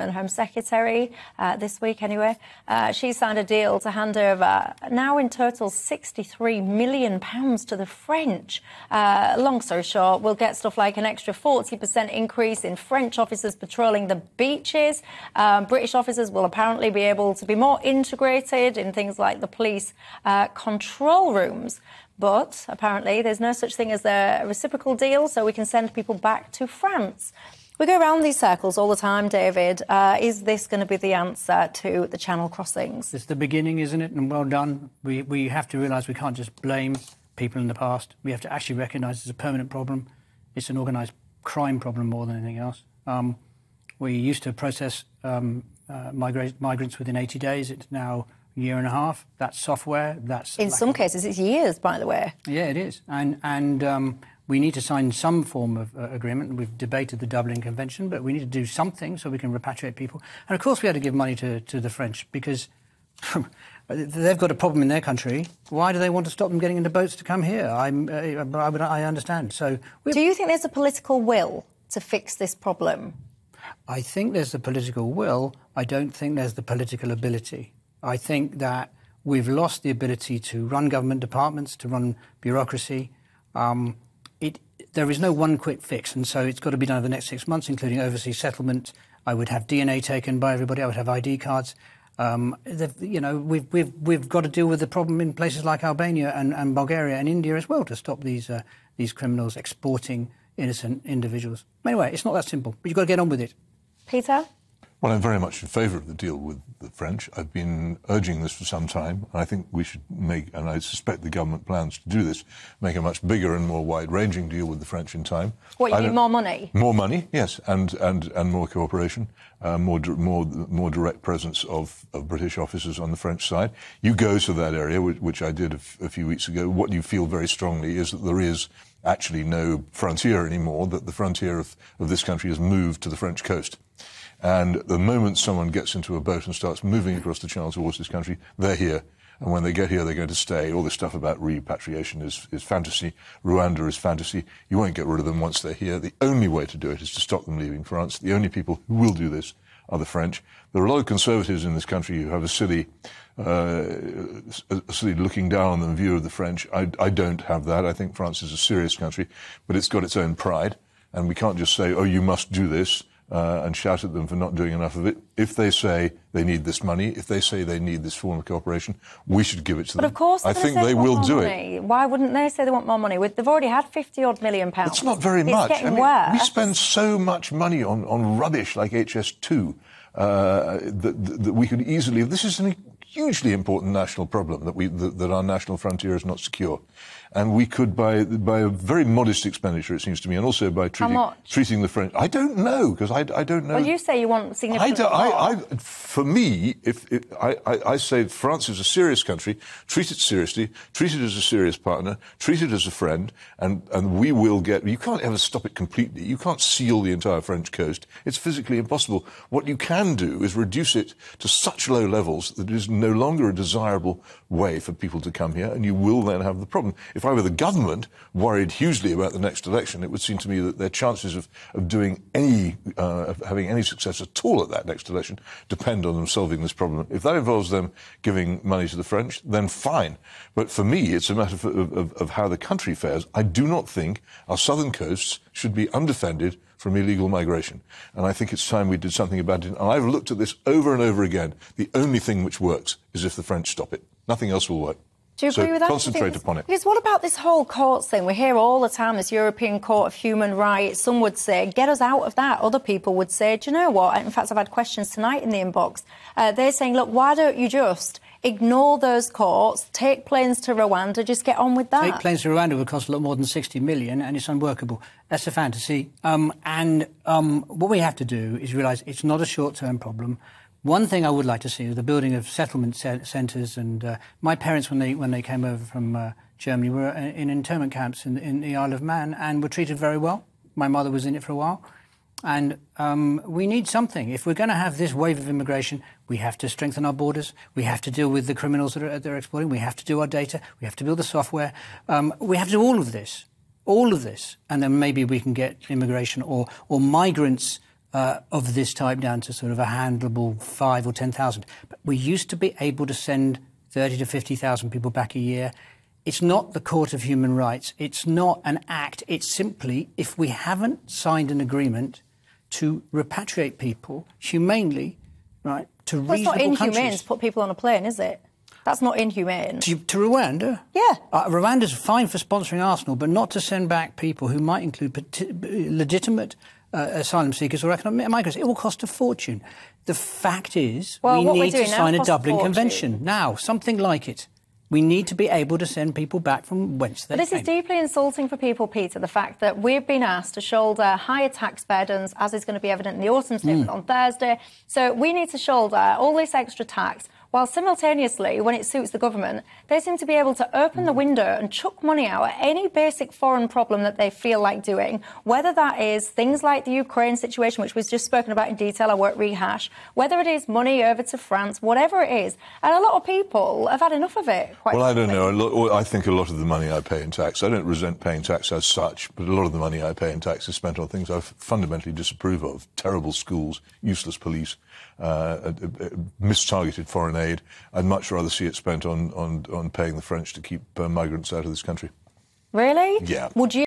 Home Secretary uh, this week, anyway. Uh, she signed a deal to hand over now in total 63 million pounds to the French. Uh, long story short, we'll get stuff like an extra 40% increase in French officers patrolling the beaches. Um, British officers will apparently be able to be more integrated in things like the police uh, control rooms. But apparently, there's no such thing as a reciprocal deal, so we can send people back to France. We go around these circles all the time, David. Uh, is this going to be the answer to the channel crossings? It's the beginning, isn't it? And well done. We, we have to realise we can't just blame people in the past. We have to actually recognise it's a permanent problem. It's an organised crime problem more than anything else. Um, we used to process um, uh, migra- migrants within 80 days. It's now a year and a half. That's software. That's in some cases it's years, by the way. Yeah, it is. And and um, we need to sign some form of uh, agreement. We've debated the Dublin Convention, but we need to do something so we can repatriate people. And of course, we had to give money to, to the French because they've got a problem in their country. Why do they want to stop them getting into boats to come here? I'm, uh, I, I understand. So, do you think there's a political will to fix this problem? I think there's the political will. I don't think there's the political ability. I think that we've lost the ability to run government departments, to run bureaucracy. Um, it, there is no one quick fix, and so it's got to be done over the next six months, including overseas settlement. I would have DNA taken by everybody. I would have ID cards. Um, you know, we've, we've, we've got to deal with the problem in places like Albania and, and Bulgaria and India as well to stop these, uh, these criminals exporting innocent individuals. Anyway, it's not that simple, but you've got to get on with it. Peter? Well, I'm very much in favour of the deal with the French. I've been urging this for some time, and I think we should make, and I suspect the government plans to do this, make a much bigger and more wide-ranging deal with the French in time. What, you mean more money? More money, yes, and, and, and more cooperation, uh, more, more, more direct presence of, of British officers on the French side. You go to that area, which, which I did a, f- a few weeks ago. What you feel very strongly is that there is actually no frontier anymore, that the frontier of, of this country has moved to the French coast. And the moment someone gets into a boat and starts moving across the channel towards this country, they're here. And when they get here, they're going to stay. All this stuff about repatriation is, is fantasy. Rwanda is fantasy. You won't get rid of them once they're here. The only way to do it is to stop them leaving France. The only people who will do this are the French. There are a lot of conservatives in this country who have a silly, uh, a silly looking down on view of the French. I, I don't have that. I think France is a serious country, but it's got its own pride. And we can't just say, oh, you must do this uh, and shout at them for not doing enough of it. If they say they need this money, if they say they need this form of cooperation, we should give it to but them. But of course, I think they will do money. it. Why wouldn't they say they want more money? They've already had 50 odd million pounds. It's not very it's much. Getting I mean, worse. We spend so much money on, on rubbish like HS2 uh, that, that we could easily. This is a hugely important national problem that we that, that our national frontier is not secure and we could, by by a very modest expenditure, it seems to me, and also by treating treating the French. I don't know because I, I don't know. Well, you say you want significant. I, I, I, for me, if, if I, I, say France is a serious country, treat it seriously, treat it as a serious partner, treat it as a friend, and and we will get. You can't ever stop it completely. You can't seal the entire French coast. It's physically impossible. What you can do is reduce it to such low levels that it is no longer a desirable way for people to come here, and you will then have the problem. If I were the government worried hugely about the next election, it would seem to me that their chances of, of doing any, uh, of having any success at all at that next election depend on them solving this problem. If that involves them giving money to the French, then fine. But for me, it's a matter of, of, of how the country fares. I do not think our southern coasts should be undefended from illegal migration. And I think it's time we did something about it. And I've looked at this over and over again. The only thing which works is if the French stop it. Nothing else will work. Do you so agree with that? Concentrate upon it. Because what about this whole courts thing? We hear all the time this European Court of Human Rights. Some would say, get us out of that. Other people would say, do you know what? In fact, I've had questions tonight in the inbox. Uh, they're saying, look, why don't you just ignore those courts, take planes to Rwanda, just get on with that? Take planes to Rwanda would cost a lot more than 60 million, and it's unworkable. That's a fantasy. Um, and um, what we have to do is realise it's not a short-term problem. One thing I would like to see is the building of settlement centres. And uh, my parents, when they when they came over from uh, Germany, were in internment camps in, in, the Isle of Man and were treated very well. My mother was in it for a while. And um, we need something. If we're going to have this wave of immigration, we have to strengthen our borders. We have to deal with the criminals that are, that are exploiting. We have to do our data. We have to build the software. Um, we have to do all of this, all of this, and then maybe we can get immigration or or migrants uh, of this type down to sort of a handleable five or 10,000. But we used to be able to send 30 to 50,000 people back a year. It's not the Court of Human Rights. It's not an act. It's simply if we haven't signed an agreement to repatriate people humanely, right, to Well, it's reasonable not inhumane countries. to put people on a plane, is it? That's not inhumane. To, to Rwanda? Yeah. Uh, Rwanda's fine for sponsoring Arsenal, but not to send back people who might include legitimate uh, asylum seekers or economic migrants. It will cost a fortune. The fact is, Well, we need to sign a Dublin. Convention. Now, something like it. We need to be able to send people back from whence they But this came. is deeply insulting for people, Peter, the fact that we've been asked to shoulder higher tax burdens, as is going to be evident in the autumn statement Hmm. on Thursday. So we need to shoulder all this extra tax, while simultaneously, when it suits the government, they seem to be able to open the window and chuck money out at any basic foreign problem that they feel like doing, whether that is things like the Ukraine situation, which was just spoken about in detail, I won't rehash, whether it is money over to France, whatever it is. And a lot of people have had enough of it, quite Well, I don't know. I think a lot of the money I pay in tax, I don't resent paying tax as such, but a lot of the money I pay in tax is spent on things I fundamentally disapprove of terrible schools, useless police, uh, uh, uh, mistargeted foreign aid. I'd much rather see it spent on, on, on paying the French to keep uh, migrants out of this country. Really? Yeah. Would you?